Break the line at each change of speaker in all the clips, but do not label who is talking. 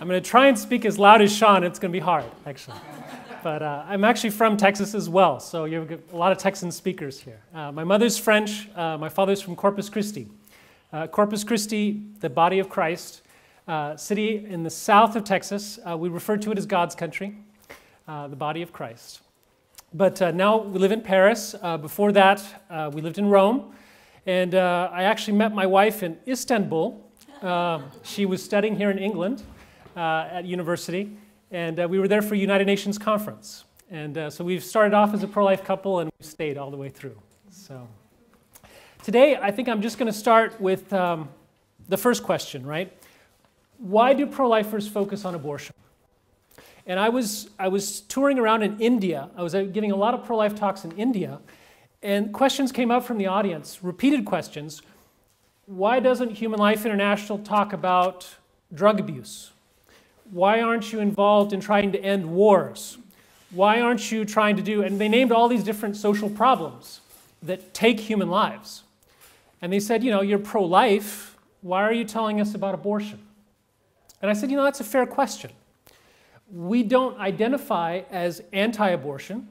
I'm going to try and speak as loud as Sean. It's going to be hard, actually. But uh, I'm actually from Texas as well, so you have a lot of Texan speakers here. Uh, my mother's French, uh, my father's from Corpus Christi. Uh, Corpus Christi, the body of Christ, uh, city in the south of Texas. Uh, we refer to it as God's country, the body of Christ. But now we live in Paris. before that, we lived in Rome. And I actually met my wife in Istanbul. she was studying here in England at university. And uh, we were there for a United Nations conference. And uh, so we've started off as a pro life couple and we've stayed all the way through. So today, I think I'm just going to start with um, the first question, right? Why do pro lifers focus on abortion? And I was, I was touring around in India. I was uh, giving a lot of pro life talks in India. And questions came up from the audience, repeated questions. Why doesn't Human Life International talk about drug abuse? Why aren't you involved in trying to end wars? Why aren't you trying to do, and they named all these different social problems that take human lives. And they said, you know, you're pro life. Why are you telling us about abortion? And I said, you know, that's a fair question. We don't identify as anti abortion,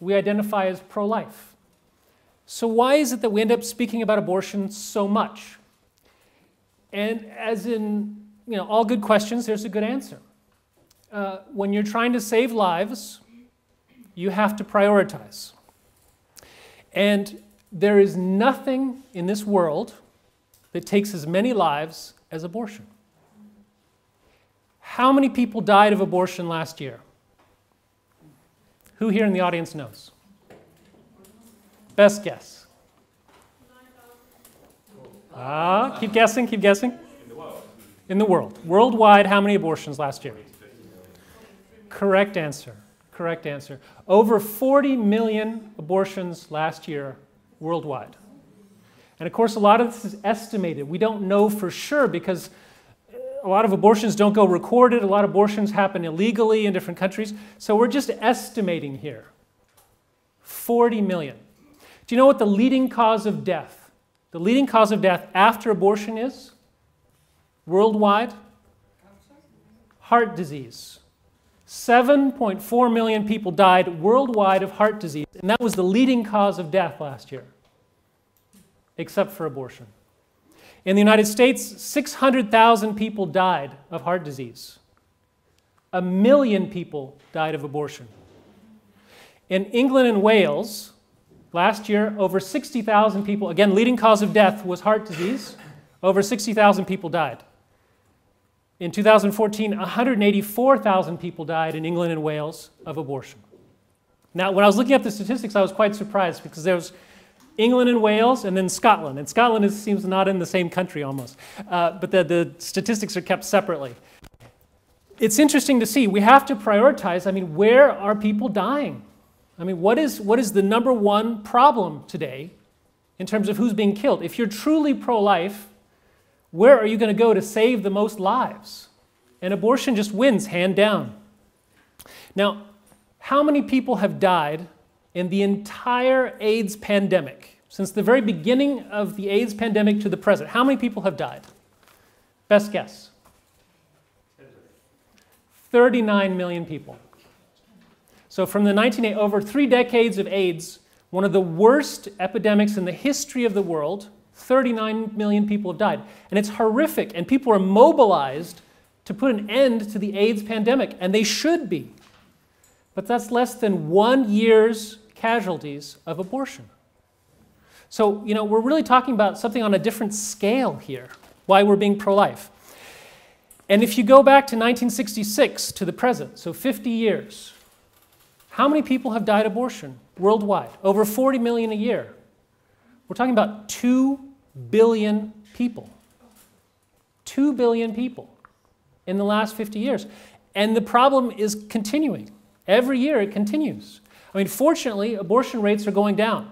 we identify as pro life. So, why is it that we end up speaking about abortion so much? And as in you know, all good questions, there's a good answer. Uh, when you're trying to save lives, you have to prioritize. And there is nothing in this world that takes as many lives as abortion. How many people died of abortion last year? Who here in the audience knows? Best guess. Ah, keep guessing, keep guessing in the world. Worldwide, how many abortions last year? Correct answer. Correct answer. Over 40 million abortions last year worldwide. And of course, a lot of this is estimated. We don't know for sure because a lot of abortions don't go recorded. A lot of abortions happen illegally in different countries. So we're just estimating here 40 million. Do you know what the leading cause of death? The leading cause of death after abortion is? Worldwide, heart disease. 7.4 million people died worldwide of heart disease, and that was the leading cause of death last year, except for abortion. In the United States, 600,000 people died of heart disease. A million people died of abortion. In England and Wales, last year, over 60,000 people, again, leading cause of death was heart disease. Over 60,000 people died. In 2014, 184,000 people died in England and Wales of abortion. Now, when I was looking at the statistics, I was quite surprised because there was England and Wales and then Scotland. And Scotland is, seems not in the same country almost, uh, but the, the statistics are kept separately. It's interesting to see. We have to prioritize. I mean, where are people dying? I mean, what is, what is the number one problem today in terms of who's being killed? If you're truly pro life, where are you going to go to save the most lives? And abortion just wins hand down. Now, how many people have died in the entire AIDS pandemic? Since the very beginning of the AIDS pandemic to the present, how many people have died? Best guess 39 million people. So, from the 1980s, over three decades of AIDS, one of the worst epidemics in the history of the world, 39 million people have died. And it's horrific, and people are mobilized to put an end to the AIDS pandemic, and they should be. But that's less than one year's casualties of abortion. So, you know, we're really talking about something on a different scale here, why we're being pro life. And if you go back to 1966 to the present, so 50 years, how many people have died abortion worldwide? Over 40 million a year. We're talking about 2 billion people. 2 billion people in the last 50 years. And the problem is continuing. Every year it continues. I mean, fortunately, abortion rates are going down.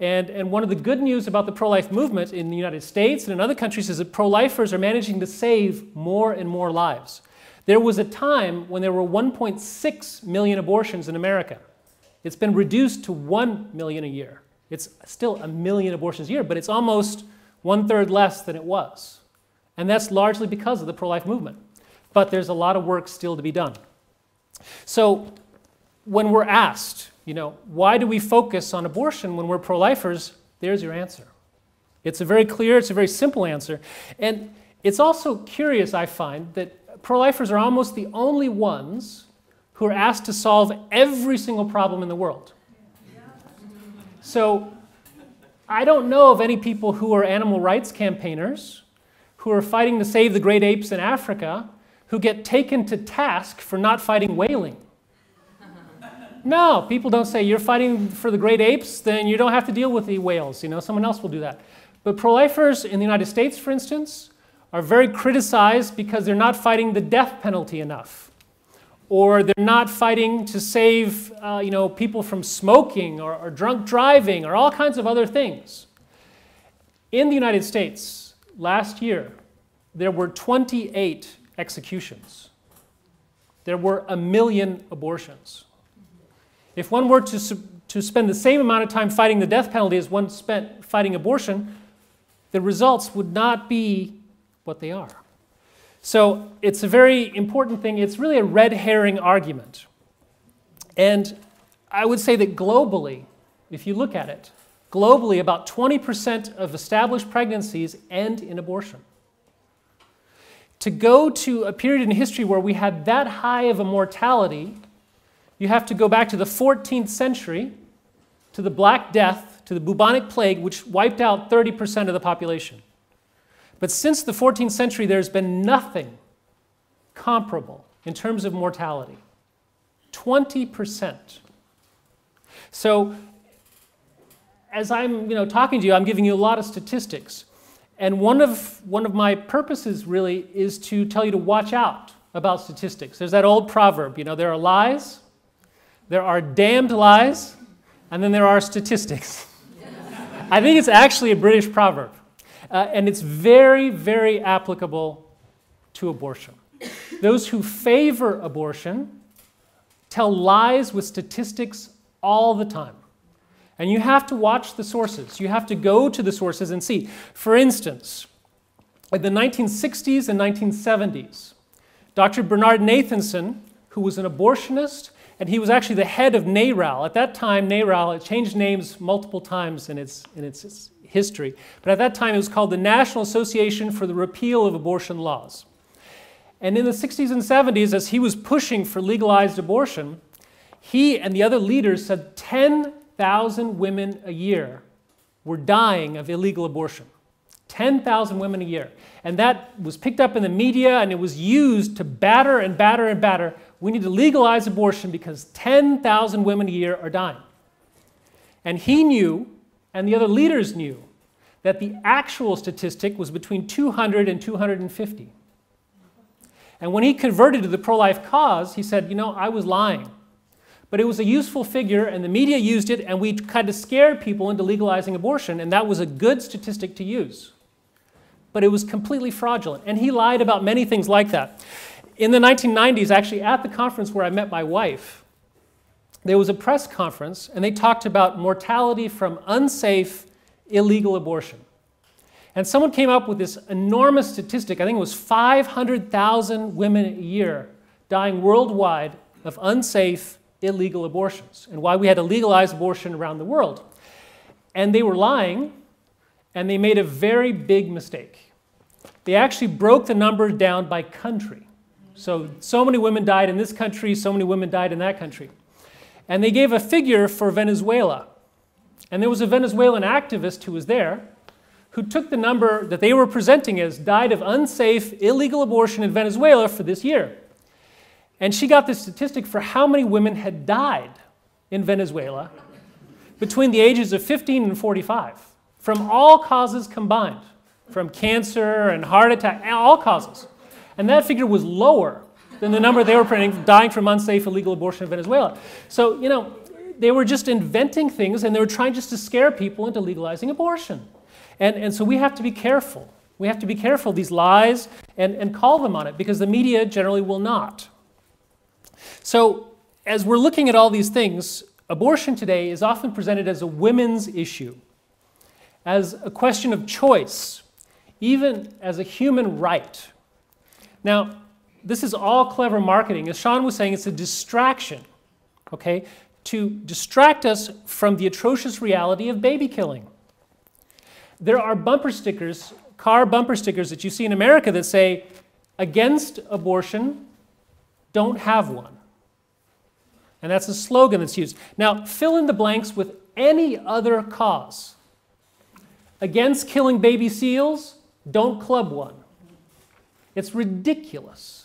And, and one of the good news about the pro life movement in the United States and in other countries is that pro lifers are managing to save more and more lives. There was a time when there were 1.6 million abortions in America. It's been reduced to 1 million a year. It's still a million abortions a year, but it's almost one third less than it was. And that's largely because of the pro life movement. but there's a lot of work still to be done. So, when we're asked, you know, why do we focus on abortion when we're pro lifers? There's your answer. It's a very clear, it's a very simple answer. And it's also curious, I find, that pro lifers are almost the only ones who are asked to solve every single problem in the world. So, I don't know of any people who are animal rights campaigners who are fighting to save the great apes in Africa who get taken to task for not fighting whaling. No, people don't say you're fighting for the great apes, then you don't have to deal with the whales. You know, someone else will do that. But pro-lifers in the United States, for instance, are very criticized because they're not fighting the death penalty enough, or they're not fighting to save, uh, you know, people from smoking or, or drunk driving or all kinds of other things. In the United States, last year, there were 28 executions. There were a million abortions. If one were to, to spend the same amount of time fighting the death penalty as one spent fighting abortion, the results would not be what they are. So it's a very important thing. It's really a red herring argument. And I would say that globally, if you look at it, globally, about 20% of established pregnancies end in abortion to go to a period in history where we had that high of a mortality, you have to go back to the 14th century, to the Black Death, to the bubonic plague, which wiped out 30% of the population. But since the 14th century, there's been nothing comparable in terms of mortality 20%. So, as I'm you know, talking to you, I'm giving you a lot of statistics. And one of, one of my purposes really is to tell you to watch out about statistics. There's that old proverb, you know, there are lies, there are damned lies, and then there are statistics. I think it's actually a British proverb. Uh, and it's very, very applicable to abortion. Those who favor abortion tell lies with statistics all the time. And you have to watch the sources. You have to go to the sources and see. For instance, in the 1960s and 1970s, Dr. Bernard Nathanson, who was an abortionist, and he was actually the head of NARAL. At that time, NARAL, it changed names multiple times in its, in its history, but at that time it was called the National Association for the Repeal of Abortion Laws. And in the 60s and 70s, as he was pushing for legalized abortion, he and the other leaders said 10 10,000 women a year were dying of illegal abortion. 10,000 women a year. And that was picked up in the media and it was used to batter and batter and batter. We need to legalize abortion because 10,000 women a year are dying. And he knew, and the other leaders knew, that the actual statistic was between 200 and 250. And when he converted to the pro life cause, he said, You know, I was lying but it was a useful figure, and the media used it, and we kind of scared people into legalizing abortion, and that was a good statistic to use. But it was completely fraudulent, and he lied about many things like that. In the 1990s, actually, at the conference where I met my wife, there was a press conference, and they talked about mortality from unsafe, illegal abortion. And someone came up with this enormous statistic. I think it was 500,000 women a year dying worldwide of unsafe, illegal abortions and why we had to legalize abortion around the world. And they were lying, and they made a very big mistake. They actually broke the number down by country. So, so many women died in this country, so many women died in that country. And they gave a figure for Venezuela. And there was a Venezuelan activist who was there who took the number that they were presenting as died of unsafe, illegal abortion in Venezuela for this year. And she got the statistic for how many women had died in Venezuela between the ages of 15 and 45 from all causes combined, from cancer and heart attack, all causes. And that figure was lower than the number they were printing dying from unsafe illegal abortion in Venezuela. So, you know, they were just inventing things and they were trying just to scare people into legalizing abortion. And, and so we have to be careful. We have to be careful, these lies, and, and call them on it because the media generally will not. So, as we're looking at all these things, abortion today is often presented as a women's issue, as a question of choice, even as a human right. Now, this is all clever marketing. As Sean was saying, it's a distraction, okay, to distract us from the atrocious reality of baby killing. There are bumper stickers, car bumper stickers that you see in America that say, against abortion, don't have one. And that's a slogan that's used. Now, fill in the blanks with any other cause. Against killing baby seals, don't club one. It's ridiculous.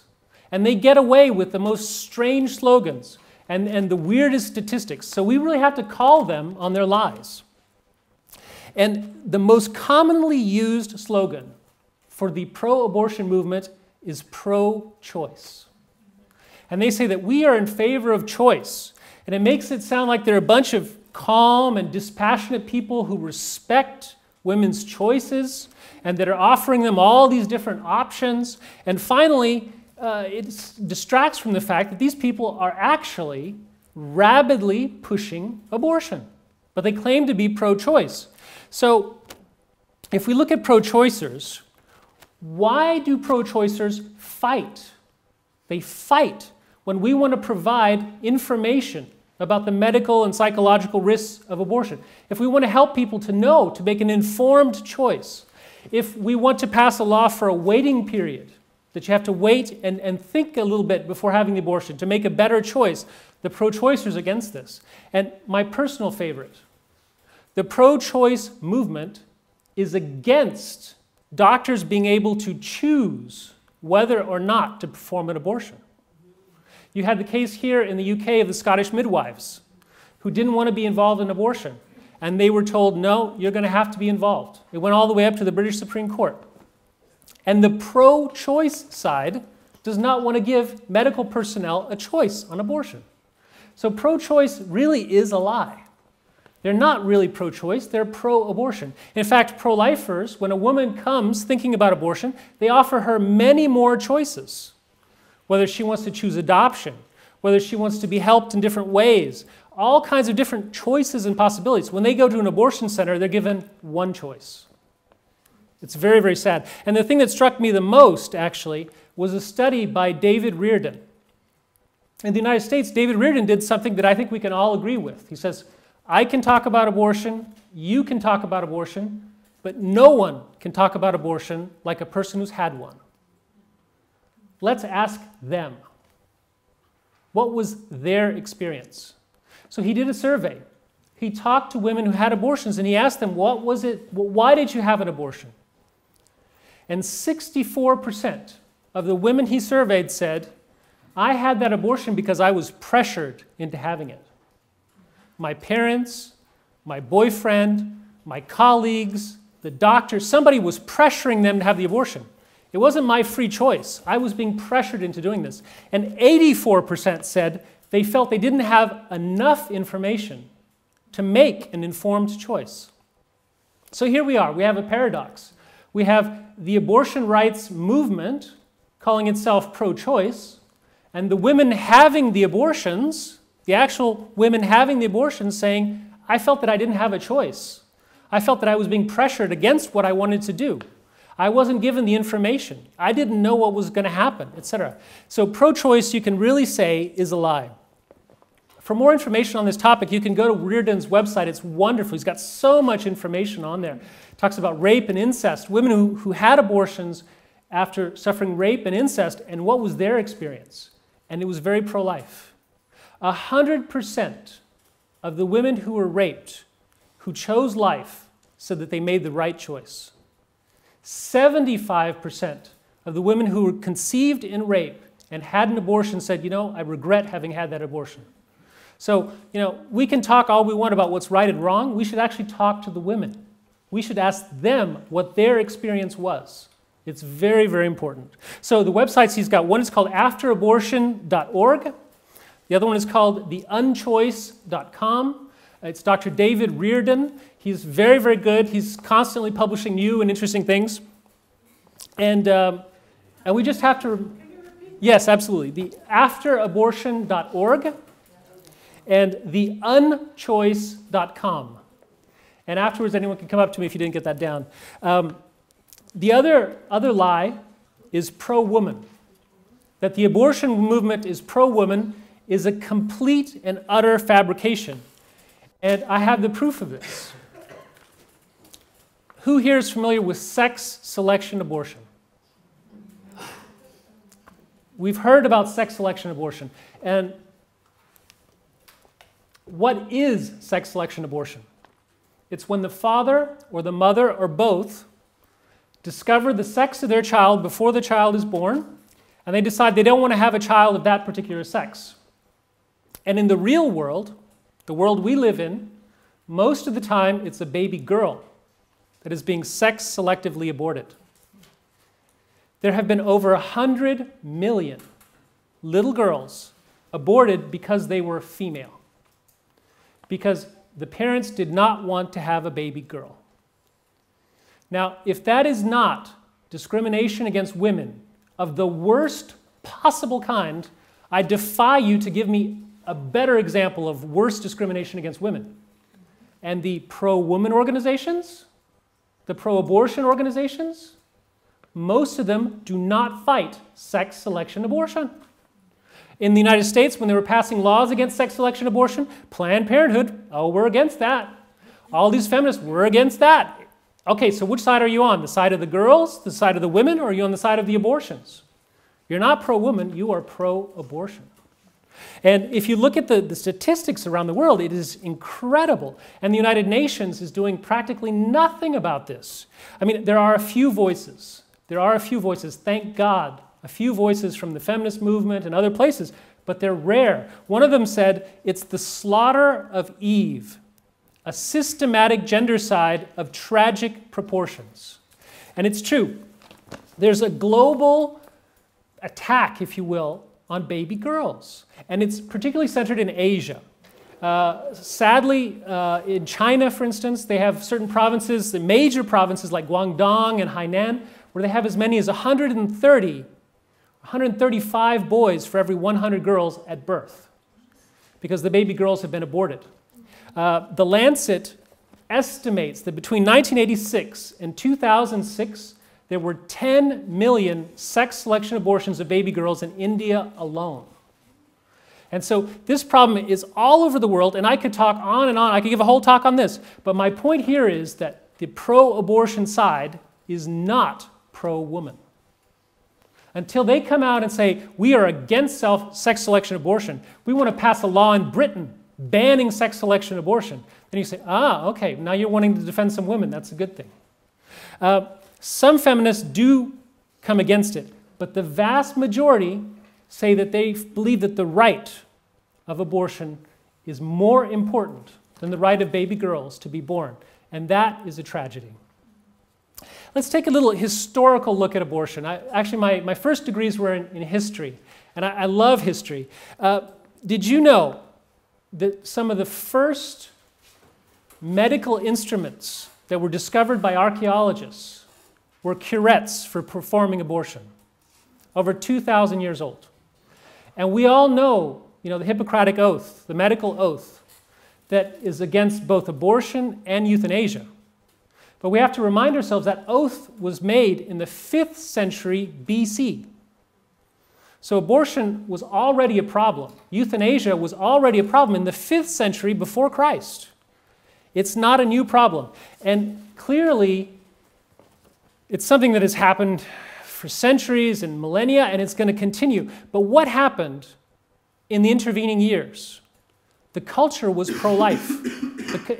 And they get away with the most strange slogans and, and the weirdest statistics. So we really have to call them on their lies. And the most commonly used slogan for the pro abortion movement is pro choice. And they say that we are in favor of choice. And it makes it sound like they're a bunch of calm and dispassionate people who respect women's choices and that are offering them all these different options. And finally, uh, it distracts from the fact that these people are actually rabidly pushing abortion, but they claim to be pro choice. So, if we look at pro choicers, why do pro choicers fight? They fight when we want to provide information about the medical and psychological risks of abortion. If we want to help people to know, to make an informed choice, if we want to pass a law for a waiting period, that you have to wait and, and think a little bit before having the abortion to make a better choice, the pro choicers against this. And my personal favorite the pro choice movement is against doctors being able to choose whether or not to perform an abortion. You had the case here in the UK of the Scottish midwives who didn't want to be involved in abortion. And they were told, no, you're going to have to be involved. It went all the way up to the British Supreme Court. And the pro choice side does not want to give medical personnel a choice on abortion. So pro choice really is a lie. They're not really pro choice, they're pro abortion. In fact, pro lifers, when a woman comes thinking about abortion, they offer her many more choices whether she wants to choose adoption, whether she wants to be helped in different ways, all kinds of different choices and possibilities. When they go to an abortion center, they're given one choice. It's very, very sad. And the thing that struck me the most, actually, was a study by David Reardon. In the United States, David Reardon did something that I think we can all agree with. He says, I can talk about abortion, you can talk about abortion, but no one can talk about abortion like a person who's had one. Let's ask them. What was their experience? So he did a survey. He talked to women who had abortions and he asked them, What was it? Why did you have an abortion? And 64% of the women he surveyed said, I had that abortion because I was pressured into having it. My parents, my boyfriend, my colleagues, the doctor, somebody was pressuring them to have the abortion. It wasn't my free choice. I was being pressured into doing this. And 84% said they felt they didn't have enough information to make an informed choice. So here we are. We have a paradox. We have the abortion rights movement calling itself pro choice, and the women having the abortions, the actual women having the abortions, saying, I felt that I didn't have a choice. I felt that I was being pressured against what I wanted to do. I wasn't given the information. I didn't know what was going to happen, etc. So pro choice, you can really say, is a lie. For more information on this topic, you can go to Reardon's website. It's wonderful. He's got so much information on there. Talks about rape and incest, women who, who had abortions after suffering rape and incest, and what was their experience. And it was very pro life. 100% of the women who were raped, who chose life, said that they made the right choice. 75% of the women who were conceived in rape and had an abortion said, you know, I regret having had that abortion. So, you know, we can talk all we want about what's right and wrong. We should actually talk to the women. We should ask them what their experience was. It's very, very important. So the websites he's got, one is called afterabortion.org. The other one is called theunchoice.com. It's Dr. David Reardon. He's very, very good. He's constantly publishing new and interesting things. And, um, and we just have to. Yes, absolutely. The afterabortion.org and theunchoice.com. And afterwards, anyone can come up to me if you didn't get that down. Um, the other, other lie is pro woman. that the abortion movement is pro woman is a complete and utter fabrication. And I have the proof of this. Who here is familiar with sex selection abortion? We've heard about sex selection abortion. And what is sex selection abortion? It's when the father or the mother or both discover the sex of their child before the child is born, and they decide they don't want to have a child of that particular sex. And in the real world, the world we live in, most of the time it's a baby girl that is being sex selectively aborted. There have been over 100 million little girls aborted because they were female, because the parents did not want to have a baby girl. Now, if that is not discrimination against women of the worst possible kind, I defy you to give me a better example of worse discrimination against women. And the pro woman organizations, the pro abortion organizations, most of them do not fight sex selection abortion. In the United States, when they were passing laws against sex selection abortion, Planned Parenthood, oh, we're against that. All these feminists, we're against that. Okay, so which side are you on? The side of the girls, the side of the women, or are you on the side of the abortions? You're not pro woman, you are pro abortion. And if you look at the, the statistics around the world, it is incredible. And the United Nations is doing practically nothing about this. I mean, there are a few voices. There are a few voices, thank God, a few voices from the feminist movement and other places, but they're rare. One of them said, It's the slaughter of Eve, a systematic gendercide of tragic proportions. And it's true. There's a global attack, if you will, on baby girls. And it's particularly centered in Asia. Uh, sadly, uh, in China, for instance, they have certain provinces, the major provinces like Guangdong and Hainan, where they have as many as 130, 135 boys for every 100 girls at birth because the baby girls have been aborted. Uh, the Lancet estimates that between 1986 and 2006, there were 10 million sex selection abortions of baby girls in India alone. And so this problem is all over the world, and I could talk on and on. I could give a whole talk on this. But my point here is that the pro abortion side is not pro woman. Until they come out and say, we are against self, sex selection abortion, we want to pass a law in Britain banning sex selection abortion. Then you say, ah, okay, now you're wanting to defend some women. That's a good thing. Uh, some feminists do come against it, but the vast majority say that they believe that the right of abortion is more important than the right of baby girls to be born. And that is a tragedy. Let's take a little historical look at abortion. I, actually, my, my first degrees were in, in history, and I, I love history. Uh, did you know that some of the first medical instruments that were discovered by archaeologists were curettes for performing abortion, over 2,000 years old. And we all know, you know, the Hippocratic Oath, the medical oath, that is against both abortion and euthanasia. But we have to remind ourselves that oath was made in the 5th century BC. So abortion was already a problem. Euthanasia was already a problem in the 5th century before Christ. It's not a new problem. And clearly, it's something that has happened for centuries and millennia, and it's going to continue. But what happened in the intervening years? The culture was pro life,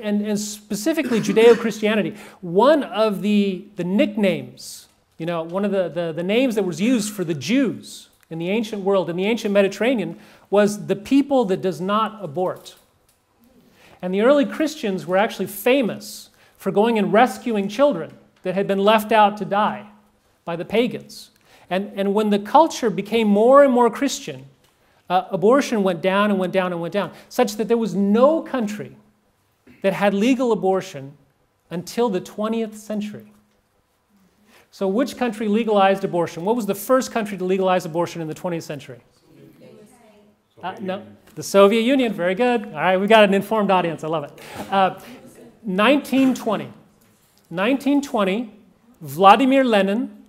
and, and, specifically Judeo Christianity. One of the, the nicknames, you know, one of the, the, the names that was used for the Jews in the ancient world, in the ancient Mediterranean, was the people that does not abort. And the early Christians were actually famous for going and rescuing children that had been left out to die by the pagans. And, and when the culture became more and more Christian, uh, abortion went down and went down and went down, such that there was no country that had legal abortion until the 20th century. So, which country legalized abortion? What was the first country to legalize abortion in the 20th century? Uh, no, the Soviet Union. Very good. All right, we've got an informed audience. I love it. Uh, 1920. 1920, Vladimir Lenin,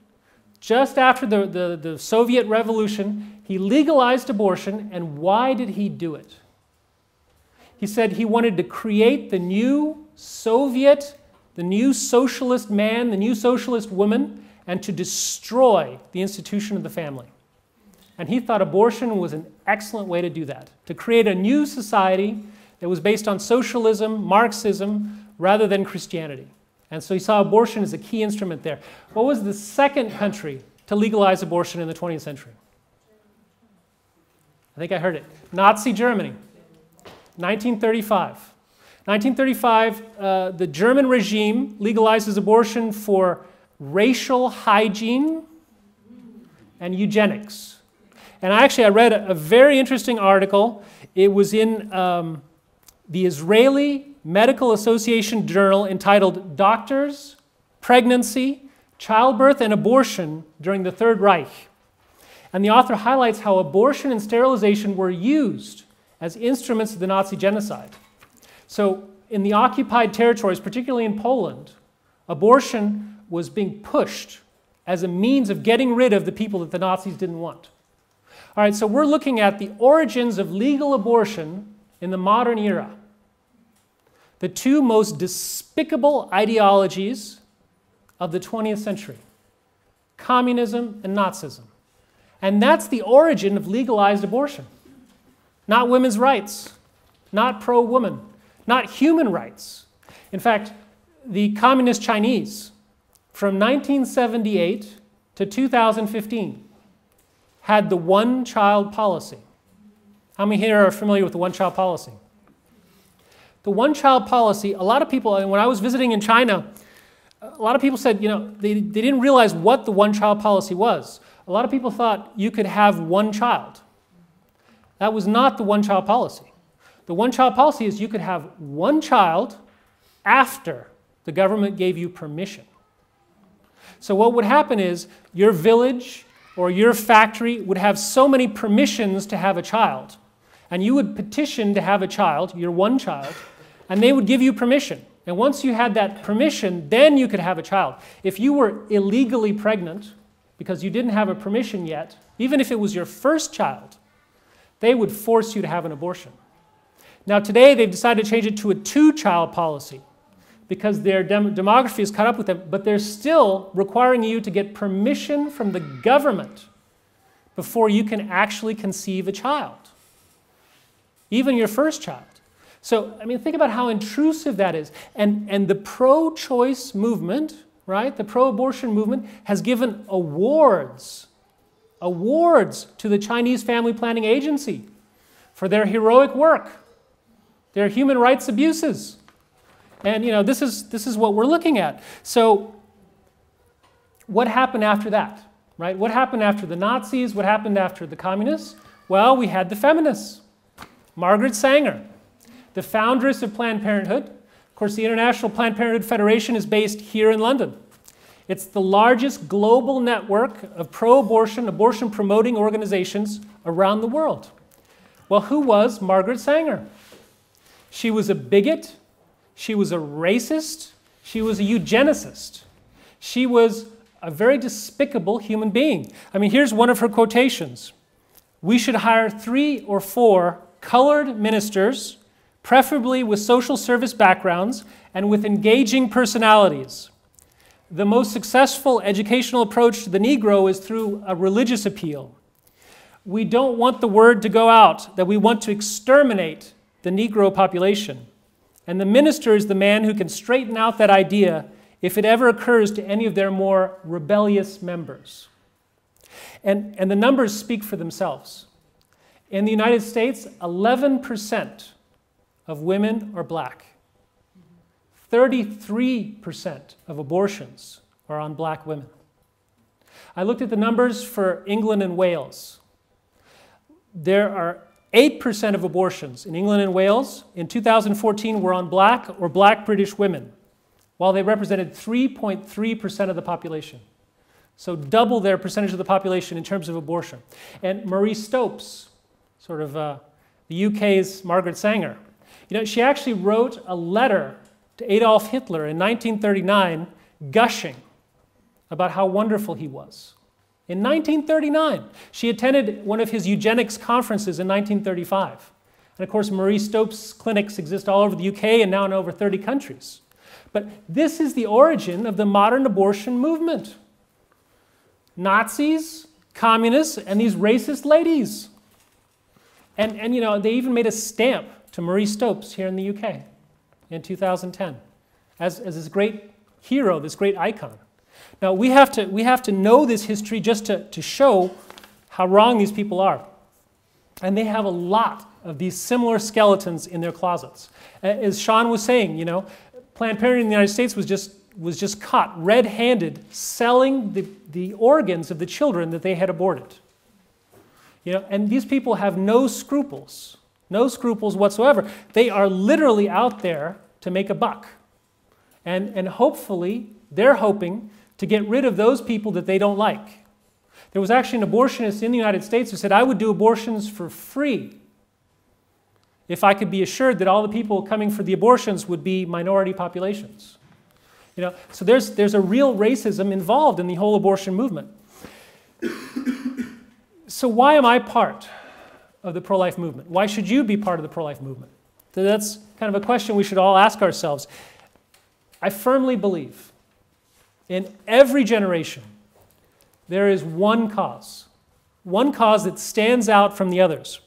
just after the, the, the Soviet Revolution, He legalized abortion, and why did he do it? He said he wanted to create the new Soviet, the new socialist man, the new socialist woman, and to destroy the institution of the family. And he thought abortion was an excellent way to do that, to create a new society that was based on socialism, Marxism, rather than Christianity. And so he saw abortion as a key instrument there. What was the second country to legalize abortion in the 20th century? I think I heard it. Nazi Germany, 1935. 1935, uh, the German regime legalizes abortion for racial hygiene and eugenics. And actually, I read a, a very interesting article. It was in um, the Israeli Medical Association journal entitled Doctors, Pregnancy, Childbirth, and Abortion During the Third Reich. And the author highlights how abortion and sterilization were used as instruments of the Nazi genocide. So, in the occupied territories, particularly in Poland, abortion was being pushed as a means of getting rid of the people that the Nazis didn't want. All right, so we're looking at the origins of legal abortion in the modern era. The two most despicable ideologies of the 20th century communism and Nazism. And that's the origin of legalized abortion. Not women's rights, not pro woman, not human rights. In fact, the communist Chinese, from 1978 to 2015, had the one child policy. How many here are familiar with the one child policy? The one child policy, a lot of people, and when I was visiting in China, a lot of people said, you know, they, they didn't realize what the one child policy was. A lot of people thought you could have one child. That was not the one child policy. The one child policy is you could have one child after the government gave you permission. So, what would happen is your village, or your factory would have so many permissions to have a child. And you would petition to have a child, your one child, and they would give you permission. And once you had that permission, then you could have a child. If you were illegally pregnant because you didn't have a permission yet, even if it was your first child, they would force you to have an abortion. Now, today they've decided to change it to a two child policy because their dem- demography is caught up with them, but they're still requiring you to get permission from the government before you can actually conceive a child, even your first child. So, I mean, think about how intrusive that is. And, and the pro choice movement, right, the pro abortion movement, has given awards, awards to the Chinese Family Planning Agency for their heroic work, their human rights abuses. And you know, this is, this is what we're looking at. So what happened after that? Right? What happened after the Nazis? What happened after the communists? Well, we had the feminists. Margaret Sanger, the foundress of Planned Parenthood. Of course, the International Planned Parenthood Federation is based here in London. It's the largest global network of pro abortion, abortion promoting organizations around the world. Well, who was Margaret Sanger? She was a bigot, she was a racist. She was a eugenicist. She was a very despicable human being. I mean, here's one of her quotations We should hire three or four colored ministers, preferably with social service backgrounds and with engaging personalities. The most successful educational approach to the Negro is through a religious appeal. We don't want the word to go out that we want to exterminate the Negro population. And the minister is the man who can straighten out that idea if it ever occurs to any of their more rebellious members. And, and the numbers speak for themselves. In the United States, 11% of women are black. 33% of abortions are on black women. I looked at the numbers for England and Wales. There are 8% of abortions in England and Wales in 2014 were on black or black British women, while they represented 3.3% of the population. So, double their percentage of the population in terms of abortion. And Marie Stopes, sort of uh, the UK's Margaret Sanger, you know, she actually wrote a letter to Adolf Hitler in 1939 gushing about how wonderful he was in 1939. She attended one of his eugenics conferences in 1935. And of course, Marie Stopes clinics exist all over the UK and now in over 30 countries. But this is the origin of the modern abortion movement Nazis, communists, and these racist ladies. And, and you know, they even made a stamp to Marie Stopes here in the UK in 2010 as, as this great hero, this great icon. Now, we have to, we have to know this history just to, to show how wrong these people are. And they have a lot of these similar skeletons in their closets. As Sean was saying, you know, Planned Parenthood in the United States was just, was just caught red handed selling the, the organs of the children that they had aborted. You know, and these people have no scruples, no scruples whatsoever. They are literally out there to make a buck. And, and hopefully, they're hoping to get rid of those people that they don't like. There was actually an abortionist in the United States who said, I would do abortions for free if I could be assured that all the people coming for the abortions would be minority populations. You know, so there's, there's a real racism involved in the whole abortion movement. so why am I part of the pro-life movement? Why should you be part of the pro-life movement? So that's kind of a question we should all ask ourselves. I firmly believe in every generation there is one cause, one cause that stands out from the others.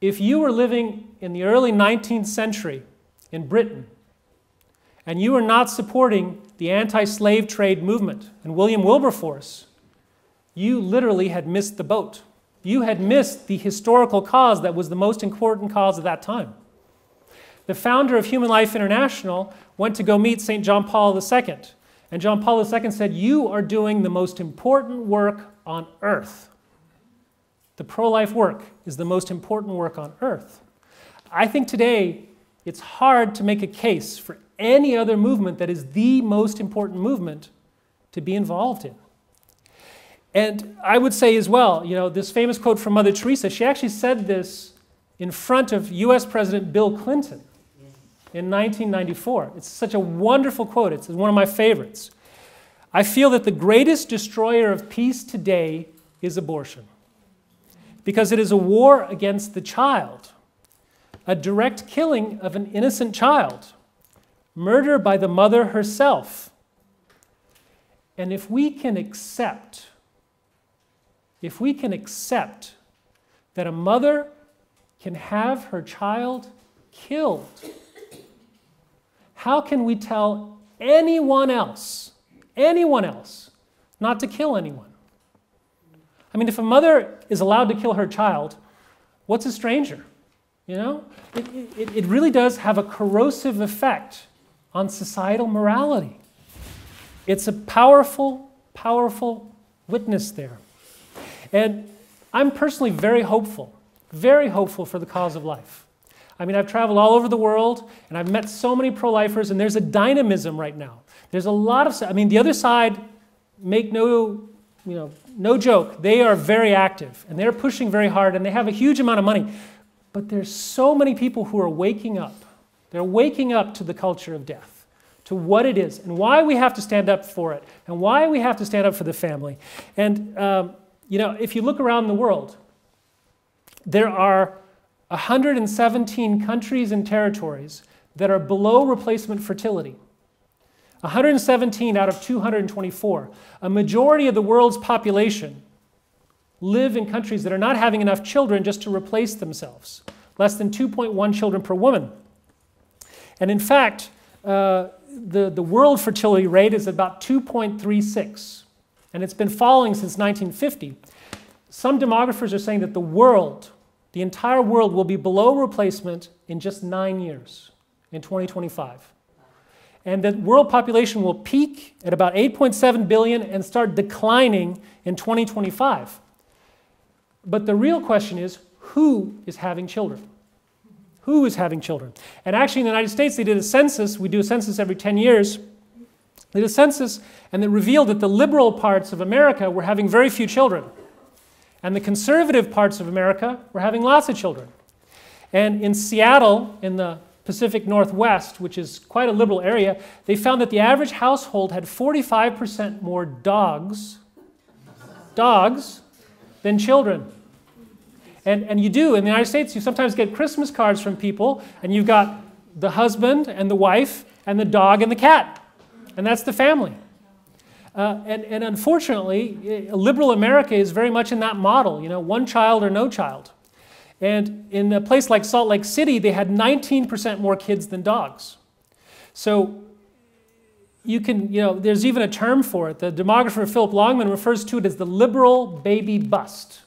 If you were living in the early 19th century in Britain and you were not supporting the anti slave trade movement and William Wilberforce, you literally had missed the boat. You had missed the historical cause that was the most important cause at that time. The founder of Human Life International went to go meet St. John Paul II. And John Paul II said, You are doing the most important work on earth. The pro life work is the most important work on earth. I think today it's hard to make a case for any other movement that is the most important movement to be involved in. And I would say as well, you know, this famous quote from Mother Teresa, she actually said this in front of US President Bill Clinton in 1994. It's such a wonderful quote, it's one of my favorites. I feel that the greatest destroyer of peace today is abortion because it is a war against the child, a direct killing of an innocent child, murder by the mother herself. And if we can accept, if we can accept that a mother can have her child killed, how can we tell anyone else, anyone else, not to kill anyone? I mean, if a mother is allowed to kill her child, what's a stranger? You know? It, it, it really does have a corrosive effect on societal morality. It's a powerful, powerful witness there. And I'm personally very hopeful, very hopeful for the cause of life. I mean, I've traveled all over the world and I've met so many pro lifers, and there's a dynamism right now. There's a lot of, I mean, the other side, make no you know, no joke, they are very active and they're pushing very hard and they have a huge amount of money. But there's so many people who are waking up. They're waking up to the culture of death, to what it is and why we have to stand up for it and why we have to stand up for the family. And, um, you know, if you look around the world, there are 117 countries and territories that are below replacement fertility. 117 out of 224. A majority of the world's population live in countries that are not having enough children just to replace themselves. Less than 2.1 children per woman. And in fact, uh, the, the world fertility rate is about 2.36, and it's been falling since 1950. Some demographers are saying that the world, the entire world, will be below replacement in just nine years, in 2025 and the world population will peak at about 8.7 billion and start declining in 2025. But the real question is who is having children? Who is having children? And actually, in the United States, they did a census. We do a census every 10 years. They did a census, and it revealed that the liberal parts of America were having very few children. And the conservative parts of America were having lots of children. And in Seattle, in the Pacific Northwest, which is quite a liberal area, they found that the average household had 45% more dogs dogs than children. And, and you do. In the United States, you sometimes get Christmas cards from people, and you've got the husband and the wife and the dog and the cat. And that's the family. Uh, and, and unfortunately, liberal America is very much in that model, you know, one child or no child. And in a place like Salt Lake City, they had 19% more kids than dogs. So you can, you know, there's even a term for it. The demographer Philip Longman refers to it as the liberal baby bust.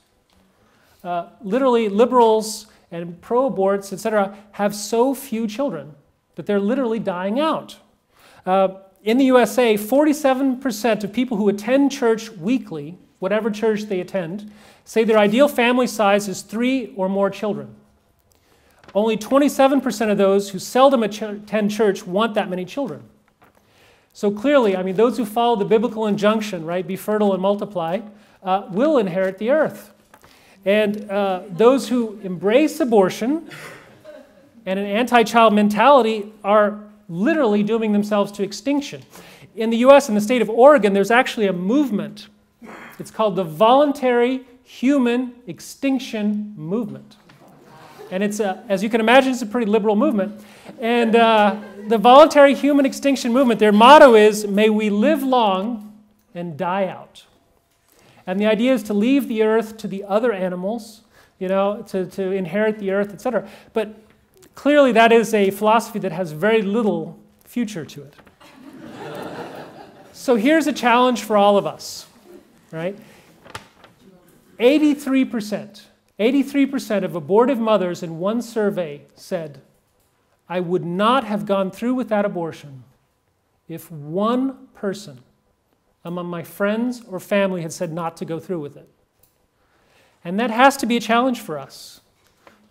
Uh, literally, liberals and pro aborts, etc., have so few children that they're literally dying out. Uh, in the USA, 47% of people who attend church weekly, whatever church they attend, say their ideal family size is three or more children. Only 27% of those who seldom attend church want that many children. So clearly, I mean, those who follow the biblical injunction, right, be fertile and multiply, uh, will inherit the earth. And uh, those who embrace abortion and an anti child mentality are literally dooming themselves to extinction. In the US, in the state of Oregon, there's actually a movement. It's called the Voluntary Human Extinction Movement. And it's, a, as you can imagine, it's a pretty liberal movement. And uh, the Voluntary Human Extinction Movement, their motto is May we live long and die out. And the idea is to leave the earth to the other animals, you know, to, to inherit the earth, etc. But clearly, that is a philosophy that has very little future to it. so here's a challenge for all of us, right? 83%, 83% of abortive mothers in one survey said, I would not have gone through with that abortion if one person among my friends or family had said not to go through with it. And that has to be a challenge for us.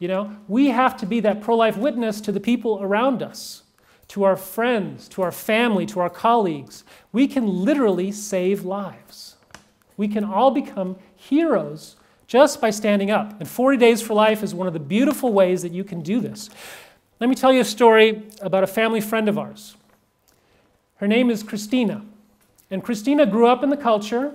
You know, we have to be that pro life witness to the people around us, to our friends, to our family, to our colleagues. We can literally save lives. We can all become heroes just by standing up. And 40 Days for Life is one of the beautiful ways that you can do this. Let me tell you a story about a family friend of ours. Her name is Christina. And Christina grew up in the culture.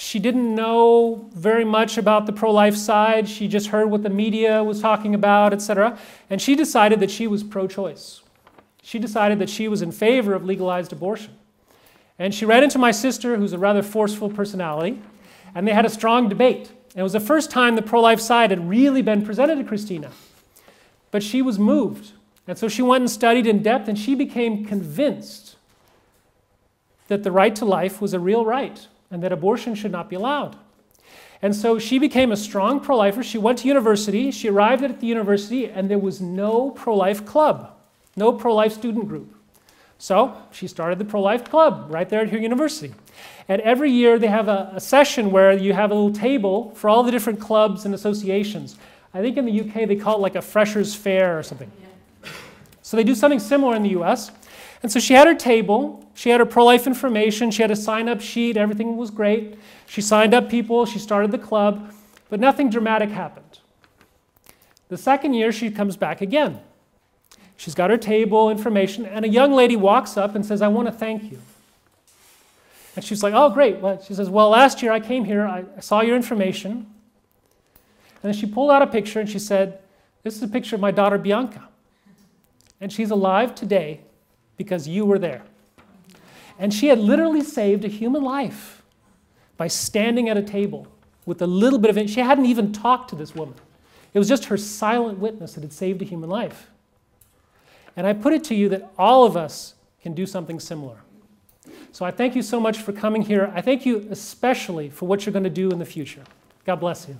She didn't know very much about the pro life side. She just heard what the media was talking about, etc. And she decided that she was pro choice. She decided that she was in favor of legalized abortion. And she ran into my sister, who's a rather forceful personality, and they had a strong debate. And it was the first time the pro life side had really been presented to Christina. But she was moved. And so she went and studied in depth, and she became convinced that the right to life was a real right and that abortion should not be allowed. And so she became a strong pro lifer. She went to university. She arrived at the university, and there was no pro life club, no pro life student group. So she started the pro life club right there at her university. And every year they have a, a, session where you have a little table for all the different clubs and associations. I think in the UK they call it like a freshers' fair or something. Yeah. So they do something similar in the US. And so she had her table, she had her pro life information, she had a sign up sheet, everything was great. She signed up people, she started the club, but nothing dramatic happened. The second year, she comes back again. She's got her table, information, and a young lady walks up and says, I want to thank you. And she's like, Oh, great. Well, she says, Well, last year I came here, I, I saw your information. And then she pulled out a picture and she said, This is a picture of my daughter Bianca. And she's alive today because you were there. And she had literally saved a human life by standing at a table with a little bit of it. She hadn't even talked to this woman. It was just her silent witness that had saved a human life. And I put it to you that all of us can do something similar. So I thank you so much for coming here. I thank you especially for what you're going to do in the future. God bless you.